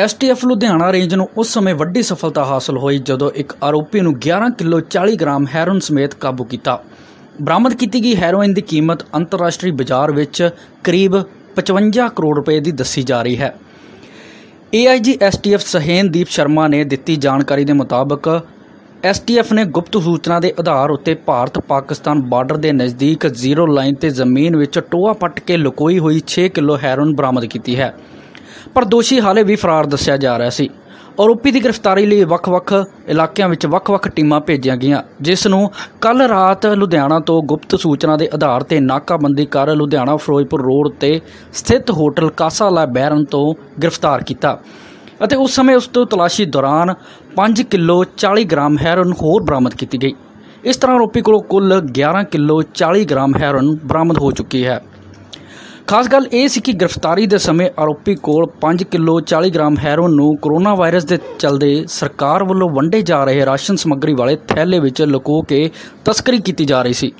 STF Ludhiana range ਨੂੰ ਉਸ ਸਮੇਂ ਵੱਡੀ ਸਫਲਤਾ ਹਾਸਲ ਹੋਈ ਜਦੋਂ ਇੱਕ ਆਰੋਪੀ ਨੂੰ 11 ਕਿਲੋ 40 ਗ੍ਰਾਮ ਹੈਰੋਇਨ ਸਮੇਤ ਕਾਬੂ ਕੀਤਾ। ਬਰਾਮਦ ਕੀਤੀ ਗਈ ਹੈਰੋਇਨ ਦੀ ਕੀਮਤ ਅੰਤਰਰਾਸ਼ਟਰੀ ਬਾਜ਼ਾਰ ਵਿੱਚ ਕਰੀਬ 55 ਕਰੋੜ ਰੁਪਏ ਦੀ ਦੱਸੀ ਜਾ ਰਹੀ ਹੈ। ਏਆਈਜੀ ਐਸਟੀਐਫ ਸਹੇਨਦੀਪ ਸ਼ਰਮਾ ਨੇ ਦਿੱਤੀ ਜਾਣਕਾਰੀ ਦੇ ਮੁਤਾਬਕ ਐਸਟੀਐਫ ਨੇ ਗੁਪਤ ਸੂਚਨਾ ਦੇ ਆਧਾਰ ਉੱਤੇ ਭਾਰਤ ਪਾਕਿਸਤਾਨ ਬਾਰਡਰ ਦੇ ਨਜ਼ਦੀਕ ਜ਼ੀਰੋ ਲਾਈਨ ਤੇ ਜ਼ਮੀਨ ਵਿੱਚ ਟੋਆ ਪੱਟ ਕੇ ਲੁਕੋਈ ਹੋਈ 6 ਕਿਲੋ ਹੈਰੋਇਨ ਬਰਾਮਦ ਕੀਤੀ ਹੈ। ਪਰ ਦੋਸ਼ੀ ਹਾਲੇ ਵੀ ਫਰਾਰ ਦੱਸਿਆ ਜਾ ਰਿਹਾ ਸੀ। ਆਰੋਪੀ ਦੀ ਗ੍ਰਿਫਤਾਰੀ ਲਈ ਵੱਖ-ਵੱਖ ਇਲਾਕਿਆਂ ਵਿੱਚ ਵੱਖ-ਵੱਖ ਟੀਮਾਂ ਭੇਜੀਆਂ ਗਈਆਂ, ਜਿਸ ਨੂੰ ਕੱਲ ਰਾਤ ਲੁਧਿਆਣਾ ਤੋਂ ਗੁਪਤ ਸੂਚਨਾ ਦੇ ਆਧਾਰ ਤੇ ਨਾਕਾਬੰਦੀ ਕਰ ਲੁਧਿਆਣਾ ਫਿਰੋਜ਼ਪੁਰ ਰੋਡ ਤੇ ਸਥਿਤ ਹੋਟਲ ਕਾਸਾ ਲਾ ਬੈਰਨ ਤੋਂ ਗ੍ਰਿਫਤਾਰ ਕੀਤਾ। ਅਤੇ ਉਸ ਸਮੇਂ ਉਸ ਤੋਂ ਤਲਾਸ਼ੀ ਦੌਰਾਨ 5 ਕਿਲੋ 40 ਗ੍ਰਾਮ ਹੈਰੋਇਨ ਹੋਰ ਬਰਾਮਦ ਕੀਤੀ ਗਈ। ਇਸ ਤਰ੍ਹਾਂ ਆਰੋਪੀ ਕੋਲੋਂ ਕੁੱਲ 11 ਕਿਲੋ 40 ਗ੍ਰਾਮ ਹੈਰੋਇਨ ਬਰਾਮਦ ਹੋ ਚੁੱਕੀ ਹੈ। ਖਾਸ ਗੱਲ ਇਹ ਸੀ ਕਿ ਗ੍ਰਿਫਤਾਰੀ ਦੇ ਸਮੇਂ ਆਰੋਪੀ ਕੋਲ 5 ਕਿਲੋ 40 ਗ੍ਰਾਮ ਹੈਰੋਇਨ ਨੂੰ ਕਰੋਨਾ ਵਾਇਰਸ ਦੇ ਚਲਦੇ ਸਰਕਾਰ ਵੱਲੋਂ ਵੰਡੇ ਜਾ ਰਹੇ ਰਾਸ਼ਨ ਸਮੱਗਰੀ ਵਾਲੇ ਥੈਲੇ ਵਿੱਚ ਲੁਕੋ ਕੇ ਤਸਕਰੀ ਕੀਤੀ ਜਾ ਰਹੀ ਸੀ।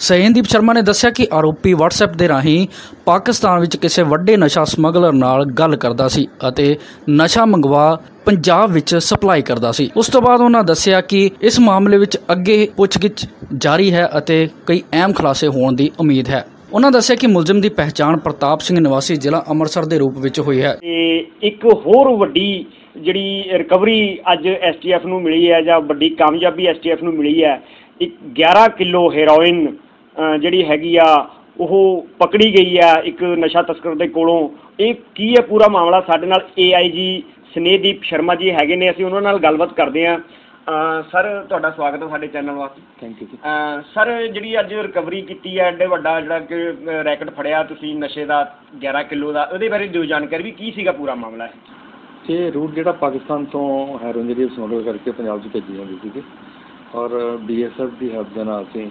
ਸਹਿਨਦੀਪ ਸ਼ਰਮਾ ਨੇ ਦੱਸਿਆ ਕਿ ਆਰੋਪੀ WhatsApp ਦੇ ਰਾਹੀਂ ਪਾਕਿਸਤਾਨ ਵਿੱਚ ਕਿਸੇ ਵੱਡੇ ਨਸ਼ਾ ਸਮਗਲਰ ਨਾਲ ਗੱਲ ਕਰਦਾ ਸੀ ਅਤੇ ਨਸ਼ਾ ਮੰਗਵਾ ਪੰਜਾਬ ਵਿੱਚ ਸਪਲਾਈ ਕਰਦਾ ਸੀ। ਉਸ ਤੋਂ ਬਾਅਦ ਉਹਨਾਂ ਦੱਸਿਆ ਕਿ ਇਸ ਮਾਮਲੇ ਵਿੱਚ ਅੱਗੇ ਪੁੱਛਗਿੱਛ ਜਾਰੀ ਹੈ ਅਤੇ ਕਈ ਅਹਿਮ ਖੁਲਾਸੇ ਹੋਣ ਦੀ ਉਮੀਦ ਹੈ। ਉਹਨਾਂ ਦੱਸਿਆ ਕਿ ਮੁਲਜ਼ਮ ਦੀ ਪਹਿਚਾਣ ਪ੍ਰਤਾਪ ਸਿੰਘ ਨਿਵਾਸੀ ਜ਼ਿਲ੍ਹਾ ਅੰਮ੍ਰਿਤਸਰ ਦੇ ਰੂਪ ਵਿੱਚ ਹੋਈ ਹੈ। ਤੇ ਇੱਕ ਹੋਰ ਵੱਡੀ ਜਿਹੜੀ ਰਿਕਵਰੀ ਅੱਜ ਐਸਟੀਐਫ ਨੂੰ ਮਿਲੀ ਹੈ ਜਾਂ ਵੱਡੀ ਕਾਮਯਾਬੀ ਐਸਟੀਐਫ ਨੂੰ ਮਿਲੀ ਹੈ, ਇੱਕ 11 ਕਿਲੋ ਹੈਰੋਇਨ ਜਿਹੜੀ ਹੈਗੀ ਆ, ਉਹ ਪਕੜੀ ਗਈ ਆ ਇੱਕ ਨਸ਼ਾ ਤਸਕਰ ਦੇ ਕੋਲੋਂ। ਇਹ ਕੀ ਹੈ ਪੂਰਾ ਮਾਮਲਾ? ਸਾਡੇ ਨਾਲ ਏਆਈਜੀ ਸਨੇਹਦੀਪ ਸ਼ਰਮਾ ਜੀ ਹੈਗੇ ਨੇ, ਅਸੀਂ ਉਹਨਾਂ ਨਾਲ ਗੱਲਬਾਤ ਕਰਦੇ ਹਾਂ। ਸਰ ਤੁਹਾਡਾ ਸਵਾਗਤ ਹੈ ਸਾਡੇ ਚੈਨਲ ਵਾਸਤੇ। ਥੈਂਕ ਯੂ ਜੀ ਸਰ ਜਿਹੜੀ ਅੱਜ ਰਿਕਵਰੀ ਕੀਤੀ ਹੈ ਐਡੇ ਵੱਡਾ ਜਿਹੜਾ ਕਿ ਰੈਕਟ ਫੜਿਆ ਤੁਸੀਂ ਨਸ਼ੇ ਦਾ 11 ਕਿਲੋ ਦਾ ਉਹਦੇ ਬਾਰੇ ਦਿਓ ਜਾਣਕਾਰੀ ਵੀ ਕੀ ਸੀਗਾ ਪੂਰਾ ਮਾਮਲਾ ਇਹ? ਇਹ ਰੂਟ ਜਿਹੜਾ ਪਾਕਿਸਤਾਨ ਤੋਂ ਹੈਰੋਇਨ ਜਿਹੜੀ ਸਮਗਲ ਕਰਕੇ ਪੰਜਾਬ 'ਚ ਭੇਜੀ ਜਾਂਦੀ ਸੀਗੀ। ਔਰ ਬੀਐਸਐਫ ਦੀ ਹੈਲਪ ਦੇ ਨਾਲ ਅਸੀਂ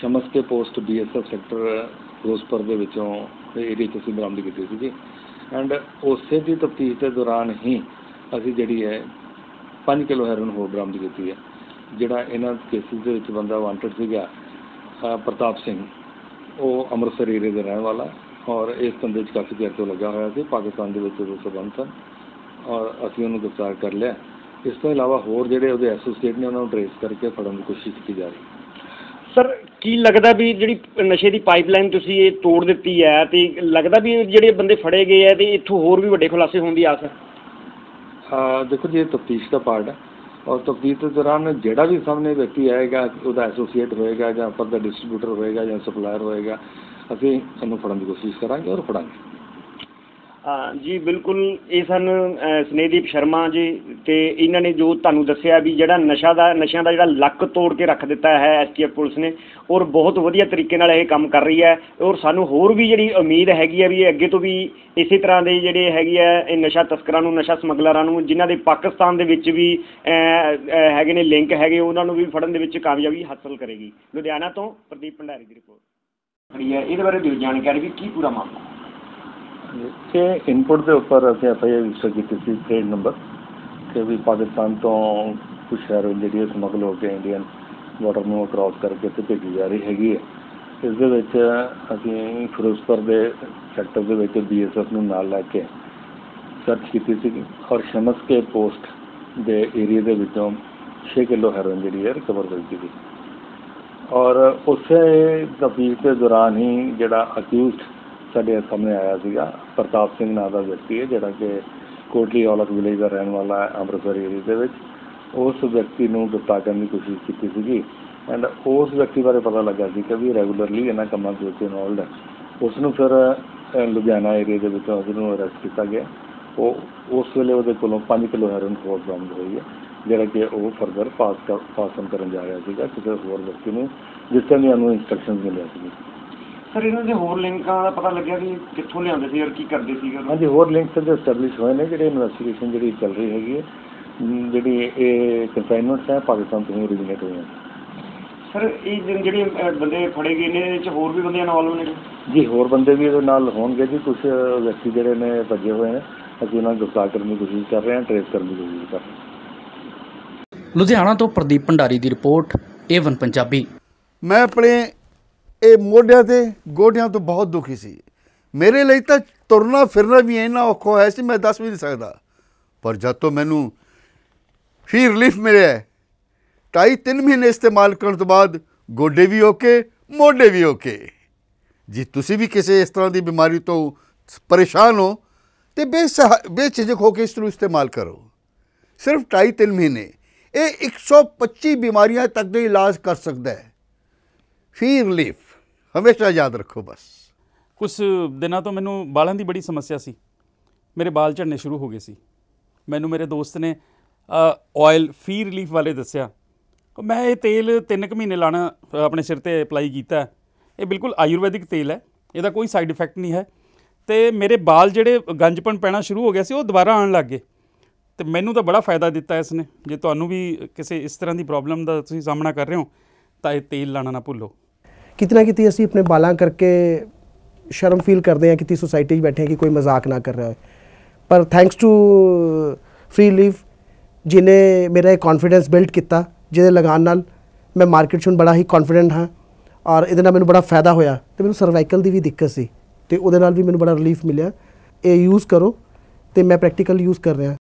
ਸ਼ਮਸ ਕੇ ਪੋਸਟ ਬੀਐਸਐਫ ਸੈਕਟਰ ਫਿਰੋਜ਼ਪੁਰ ਦੇ ਵਿੱਚੋਂ ਏਰੀਆ 'ਚ ਅਸੀਂ ਬਰਾਮਦ ਕੀਤੀ ਸੀਗੀ। ਐਂਡ ਉਸੇ ਦੀ ਤਫਤੀਸ਼ ਦੇ ਦੌਰਾਨ ਹੀ ਅਸੀਂ ਜਿਹੜੀ ਹੈ 5 ਕਿਲੋ ਹੈਰੋਇਨ ਹੋਰ ਬਰਾਮਦ ਕੀਤੀ ਹੈ। ਜਿਹੜਾ ਇਹਨਾਂ ਕੇਸਿਸ ਦੇ ਵਿੱਚ ਬੰਦਾ ਵਾਂਟਡ ਸੀਗਾ ਪ੍ਰਤਾਪ ਸਿੰਘ, ਉਹ ਅੰਮ੍ਰਿਤਸਰ ਏਰੀਏ ਦਾ ਰਹਿਣ ਵਾਲਾ ਔਰ ਇਸ ਧੰਦੇ 'ਚ ਕਾਫੀ ਦੇਰ ਤੋਂ ਲੱਗਾ ਹੋਇਆ ਸੀ। ਪਾਕਿਸਤਾਨ ਦੇ ਵਿੱਚ ਉਹਦੇ ਸਬੰਧ ਸਨ ਔਰ ਅਸੀਂ ਉਹਨੂੰ ਗ੍ਰਿਫਤਾਰ ਕਰ ਲਿਆ। ਇਸ ਤੋਂ ਇਲਾਵਾ ਹੋਰ ਜਿਹੜੇ ਉਹਦੇ ਐਸੋਸੀਏਟ ਨੇ, ਉਹਨਾਂ ਨੂੰ ਟ੍ਰੇਸ ਕਰਕੇ ਫੜਨ ਦੀ ਕੋਸ਼ਿਸ਼ ਕੀਤੀ ਜਾ ਰਹੀ ਸਰ, ਕੀ ਲੱਗਦਾ ਵੀ ਜਿਹੜੀ ਨਸ਼ੇ ਦੀ ਪਾਈਪਲਾਈਨ ਤੁਸੀਂ ਇਹ ਤੋੜ ਦਿੱਤੀ ਹੈ ਤੇ ਲੱਗਦਾ ਵੀ ਜਿਹੜੇ ਬੰਦੇ ਫੜੇ ਗਏ ਆ ਤੇ ਇੱਥੋਂ ਹੋਰ ਵੀ ਵੱਡੇ ਖੁਲਾਸੇ ਹੋਣ ਦੀ ਆਸ ਹੈ? ਦੇਖੋ ਜੀ, ਇਹ ਤਫਤੀਸ਼ ਦਾ ਪਾਰਟ ਹੈ ਔਰ ਤਫਤੀਸ਼ ਦੇ ਦੌਰਾਨ ਜਿਹੜਾ ਵੀ ਸਾਹਮਣੇ ਵਿਅਕਤੀ ਆਏਗਾ, ਉਹਦਾ ਐਸੋਸੀਏਟ ਹੋਏਗਾ ਜਾਂ ਫਰਦਰ ਡਿਸਟ੍ਰੀਬਿਊਟਰ ਹੋਏਗਾ ਜਾਂ ਸਪਲਾਇਰ ਹੋਏਗਾ, ਅਸੀਂ ਉਹਨੂੰ ਫੜਨ ਦੀ ਕੋਸ਼ਿਸ਼ ਕਰਾਂਗੇ ਔਰ ਫੜਾਂਗੇ। ਜੀ ਬਿਲਕੁਲ। ਇਹ ਸਨ ਅ, ਸ਼ਰਮਾ ਜੀ ਤੇ ਇਹਨਾਂ ਨੇ ਜੋ ਤੁਹਾਨੂੰ ਦੱਸਿਆ ਵੀ ਜਿਹੜਾ ਨਸ਼ਾ ਦਾ ਨਸ਼ਿਆਂ ਦਾ ਜਿਹੜਾ ਲੱਕ ਤੋੜ ਕੇ ਰੱਖ ਦਿੱਤਾ ਹੈ ਐਸਟੀਐਫ ਪੁਲਿਸ ਨੇ ਔਰ ਬਹੁਤ ਵਧੀਆ ਤਰੀਕੇ ਨਾਲ ਇਹ ਕੰਮ ਕਰ ਰਹੀ ਹੈ ਔਰ ਸਾਨੂੰ ਹੋਰ ਵੀ ਜਿਹੜੀ ਉਮੀਦ ਹੈਗੀ ਹੈ ਵੀ ਇਹ ਅੱਗੇ ਤੋਂ ਵੀ ਇਸੇ ਤਰ੍ਹਾਂ ਦੇ ਜਿਹੜੇ ਹੈਗੀ ਹੈ ਇਹ ਨਸ਼ਾ ਤਸਕਰਾਂ ਨੂੰ ਨਸ਼ਾ ਸਮਗਲਰਾਂ ਨੂੰ ਜਿਨ੍ਹਾਂ ਦੇ ਪਾਕਿਸਤਾਨ ਦੇ ਵਿੱਚ ਵੀ ਹੈਗੇ ਨੇ ਲਿੰਕ ਹੈਗੇ ਉਹਨਾਂ ਨੂੰ ਵੀ ਫੜਨ ਦੇ ਵਿੱਚ ਕਾਮਯਾਬੀ ਹਾਸਲ ਕਰੇਗੀ। ਲੁਧਿਆਣਾ ਤੋਂ ਪ੍ਰਦੀਪ ਭੰਡਾਰੀ ਦੀ ਰਿਪੋਰਟ। ਖੜੀ ਹੈ। ਇਹਦੇ ਬਾਰੇ ਦਿਓ ਜਾਣਕਾਰੀ ਵੀ ਕੀ ਪੂਰਾ ਮਾਮਲਾ? ਇਹ ਇਨਪੁਟ ਦੇ ਉੱਪਰ ਅਸੀਂ ਐਫ ਆਈ ਆਰ ਰਜਿਸਟਰ ਕੀਤੀ ਸੀ ਟ੍ਰੇਡ ਨੰਬਰ ਕਿ ਵੀ ਪਾਕਿਸਤਾਨ ਤੋਂ ਕੁਝ ਹੈਰੋਇਨ ਜਿਹੜੀ ਹੈ ਸਮਗਲ ਹੋ ਕੇ ਇੰਡੀਅਨ ਬਾਰਡਰ ਨੂੰ ਕ੍ਰਾਸ ਕਰਕੇ ਤੇ ਭੇਜੀ ਜਾ ਰਹੀ ਹੈਗੀ ਹੈ ਇਸ ਦੇ ਵਿੱਚ ਅਸੀਂ ਫਿਰੋਜ਼ਪੁਰ ਦੇ ਸੈਕਟਰ ਦੇ ਵਿੱਚ ਬੀਐਸਐਫ ਨੂੰ ਨਾਲ ਲੈ ਕੇ ਸਰਚ ਕੀਤੀ ਸੀ ਔਰ ਸ਼ਮਸ ਕੇ ਪੋਸਟ ਦੇ ਏਰੀਆ ਦੇ ਵਿੱਚੋਂ 6 ਕਿਲੋ ਹੈਰੋਇਨ ਜਿਹੜੀ ਹੈ ਰਿਕਵਰ ਹੋਈ ਸੀ ਔਰ ਉਸੇ ਤਫਤੀਸ਼ ਦੇ ਦੌਰਾਨ ਹੀ ਜਿਹੜਾ ਅਕਿਊਜ਼ਡ ਸਾਡੇ ਸਾਹਮਣੇ ਆਇਆ ਸੀਗਾ, ਪ੍ਰਤਾਪ ਸਿੰਘ ਨਾਂ ਦਾ ਵਿਅਕਤੀ ਹੈ ਜਿਹੜਾ ਕਿ ਕੋਟਲੀ ਔਲਖ ਵਿਲੇਜ ਦਾ ਰਹਿਣ ਵਾਲਾ ਹੈ, ਅੰਮ੍ਰਿਤਸਰ ਏਰੀਆ ਦੇ ਵਿੱਚ। ਉਸ ਵਿਅਕਤੀ ਨੂੰ ਗ੍ਰਿਫਤਾਰ ਕਰਨ ਦੀ ਕੋਸ਼ਿਸ਼ ਕੀਤੀ ਸੀਗੀ ਐਂਡ ਉਸ ਵਿਅਕਤੀ ਬਾਰੇ ਪਤਾ ਲੱਗਾ ਸੀ ਕਿ ਵੀ ਰੈਗੂਲਰਲੀ ਇਹਨਾਂ ਕੰਮਾਂ ਦੇ ਵਿੱਚ ਇਨਵੋਲਡ ਹੈ। ਉਸ ਨੂੰ ਫਿਰ ਲੁਧਿਆਣਾ ਏਰੀਆ ਦੇ ਵਿੱਚ ਉਹਨੂੰ ਅਰੈਸਟ ਕੀਤਾ ਗਿਆ। ਉਹ, ਉਸ ਵੇਲੇ ਉਹਦੇ ਕੋਲੋਂ 5 ਕਿਲੋ ਹੈਰੋਇਨ ਹੋਰ ਬਰਾਮਦ ਹੋਈ ਹੈ, ਜਿਹੜਾ ਕਿ ਉਹ ਫਰਦਰ ਪਾਸ ਕਰ ਪਾਸ ਕਰਨ ਜਾ ਰਿਹਾ ਸੀਗਾ ਕਿਸੇ ਹੋਰ ਵਿਅਕਤੀ ਨੂੰ, ਜਿਸ ਤਰ੍ਹਾਂ ਉਹਨੂੰ ਇਨਸਟਰਕਸ਼ਨਸ ਮਿਲਿਆ ਸੀ ਸਰ ਇਹਨਾਂ ਦੇ ਹੋਰ ਲਿੰਕਾਂ ਦਾ ਪਤਾ ਲੱਗਿਆ ਵੀ ਕਿੱਥੋਂ ਲਿਆਉਂਦੇ ਸੀ ਔਰ ਕੀ ਕਰਦੇ ਸੀਗੇ ਹਾਂਜੀ ਹੋਰ ਲਿੰਕਸ ਜਿਹੜੇ ਐਸਟੈਬਲਿਸ਼ ਹੋਏ ਨੇ ਜਿਹੜੇ ਇਨਵੈਸਟੀਗੇਸ਼ਨ ਜਿਹੜੀ ਚੱਲ ਰਹੀ ਹੈਗੀ ਹੈ। ਅਮ ਜਿਹੜੀ ਇਹ ਕਨਸਾਈਨਮੈਂਟਸ ਹੈ ਪਾਕਿਸਤਾਨ ਤੋਂ ਹੀ originaate ਹੋਈਆਂ। ਸਰ ਇਹ ਜਿਹੜੇ ਅਹ, ਬੰਦੇ ਫੜੇ ਗਏ ਨੇ ਇਹਦੇ ਚ ਹੋਰ ਵੀ ਬੰਦੇ ਇਨਵੋਲਵ ਨੇ? ਜੀ ਹੋਰ ਬੰਦੇ ਵੀ ਇਹਦੇ ਨਾਲ ਹੋਣਗੇ ਜੀ। ਕੁਝ ਵਿਅਕਤੀ ਜਿਹੜੇ ਨੇ ਭੱਜੇ ਹੋਏ ਨੇ। ਅਸੀਂ ਉਹਨਾਂ ਨੂੰ ਗ੍ਰਿਫਤਾਰ ਕਰਨ ਦੀ ਕੋਸ਼ਿਸ਼ ਕਰ ਰਹੇ ਹਾਂ ਟ੍ਰੇਸ ਕਰਨ ਦੀ ਕੋਸ਼ਿਸ਼ ਕਰ ਰਹੇ ਹਾਂ। ਲੁਧਿਆਣਾ ਤੋਂ ਪ੍ਰਦੀਪ ਭੰਡਾਰੀ ਦੀ ਰਿਪੋਰਟ ਏਵਨ ਪੰਜਾਬੀ। ਮੈਂ ਆਪਣੇ ਇਹ ਮੋਢਿਆਂ ਤੇ ਗੋਡਿਆਂ ਤੋਂ ਬਹੁਤ ਦੁਖੀ ਸੀ। ਮੇਰੇ ਲਈ ਤਾਂ ਤੁਰਨਾ ਫਿਰਨਾ ਵੀ ਇੰਨਾ ਔਖਾ ਹੋਇਆ ਸੀ, ਮੈਂ ਦੱਸ ਵੀ ਨਹੀਂ ਸਕਦਾ। ਪਰ ਜਦ ਤੋਂ ਮੈਨੂੰ ਫੀ ਰਿਲੀਫ ਮਿਲਿਆ, ਢਾਈ ਤਿੰਨ ਮਹੀਨੇ ਇਸਤੇਮਾਲ ਕਰਨ ਤੋਂ ਬਾਅਦ ਗੋਡੇ ਵੀ ਓਕੇ ਮੋਢੇ ਵੀ ਓਕੇ ਜੇ ਤੁਸੀਂ ਵੀ ਕਿਸੇ ਇਸ ਤਰ੍ਹਾਂ ਦੀ ਬਿਮਾਰੀ ਤੋਂ ਪਰੇਸ਼ਾਨ ਹੋ, ਤੇ ਬੇਸਹਾ, ਬੇਝਿਜਕ ਹੋ ਕੇ ਇਸ ਨੂੰ ਇਸਤੇਮਾਲ ਕਰੋ। ਸਿਰਫ ਢਾਈ ਤਿੰਨ ਮਹੀਨੇ, ਇਹ 125 ਬਿਮਾਰੀਆਂ ਤੱਕ ਦੇ ਇਲਾਜ ਕਰ ਸਕਦਾ ਹੈ। ਫੀ ਰਿਲੀਫ ਹਮੇਸ਼ਾ ਯਾਦ ਰੱਖੋ ਬਸ। ਕੁਝ ਦਿਨਾਂ ਤੋਂ ਮੈਨੂੰ ਬਾਲਾਂ ਦੀ ਬੜੀ ਸਮੱਸਿਆ ਸੀ। ਮੇਰੇ ਬਾਲ ਝੜਨੇ ਸ਼ੁਰੂ ਹੋ ਗਏ ਸੀ। ਮੈਨੂੰ ਮੇਰੇ ਦੋਸਤ ਨੇ ਆਇਲ ਫੀ ਰਿਲੀਫ ਵਾਲੇ ਦੱਸਿਆ। ਮੈਂ ਇਹ ਤੇਲ 3 ਕੁ ਮਹੀਨੇ ਲਾਣਾ ਆਪਣੇ ਸਿਰ ਤੇ ਅਪਲਾਈ ਕੀਤਾ। ਇਹ ਬਿਲਕੁਲ ਆਯੁਰਵੈਦਿਕ ਤੇਲ ਹੈ। ਇਹਦਾ ਕੋਈ ਸਾਈਡ ਇਫੈਕਟ ਨਹੀਂ ਹੈ। ਤੇ ਮੇਰੇ ਬਾਲ ਜਿਹੜੇ ਗੰਜਪਣ ਪੈਣਾ ਸ਼ੁਰੂ ਹੋ ਗਿਆ ਸੀ, ਉਹ ਦੁਬਾਰਾ ਆਉਣ ਲੱਗ ਗਏ। ਤੇ ਮੈਨੂੰ ਤਾਂ ਬੜਾ ਫਾਇਦਾ ਦਿੱਤਾ ਇਸ ਨੇ ਜੇ ਤੁਹਾਨੂੰ ਵੀ ਕਿਸੇ ਇਸ ਤਰ੍ਹਾਂ ਦੀ ਪ੍ਰੋਬਲਮ ਦਾ ਤੁਸੀਂ ਸਾਹਮਣਾ ਕਰ ਰਹੇ ਹੋ, ਤਾਂ ਇਹ ਤੇਲ ਲਾਣਾ ਨਾ ਭੁੱਲੋ। ਕਿਤਨਾ ਕਿਤੇ ਅਸੀਂ ਆਪਣੇ ਬਾਲਾਂ ਕਰਕੇ ਸ਼ਰਮ ਫੀਲ ਕਰਦੇ ਹਾਂ ਕਿਤੇ ਸੋਸਾਇਟੀ 'ਚ ਬੈਠੇ ਕਿ ਕੋਈ ਮਜ਼ਾਕ ਨਾ ਕਰ ਰਿਹਾ ਹੈ ਪਰ ਥੈਂਕਸ ਟੂ ਫ੍ਰੀ ਲੀਵ ਜਿਨੇ ਮੇਰਾ ਇਹ ਕੌਨਫੀਡੈਂਸ ਬਿਲਡ ਕੀਤਾ, ਜਿਹਦੇ ਲਗਾਨ ਨਾਲ ਮੈਂ ਮਾਰਕੀਟ 'ਚ ਹੁਣ ਬੜਾ ਹੀ ਕੌਨਫੀਡੈਂਟ ਹਾਂ ਔਰ ਇਹਦੇ ਨਾਲ ਮੈਨੂੰ ਬੜਾ ਫਾਇਦਾ ਹੋਇਆ ਤੇ ਮੈਨੂੰ ਸਰਵਾਈਕਲ ਦੀ ਵੀ ਦਿੱਕਤ ਸੀ ਤੇ ਉਹਦੇ ਨਾਲ ਵੀ ਮੈਨੂੰ ਬੜਾ ਰਿਲੀਫ ਮਿਲਿਆ। ਇਹ ਯੂਜ਼ ਕਰੋ ਤੇ ਮੈਂ ਪ੍ਰੈਕਟੀਕਲ ਯੂਜ਼ ਕਰ ਰਿਹਾ।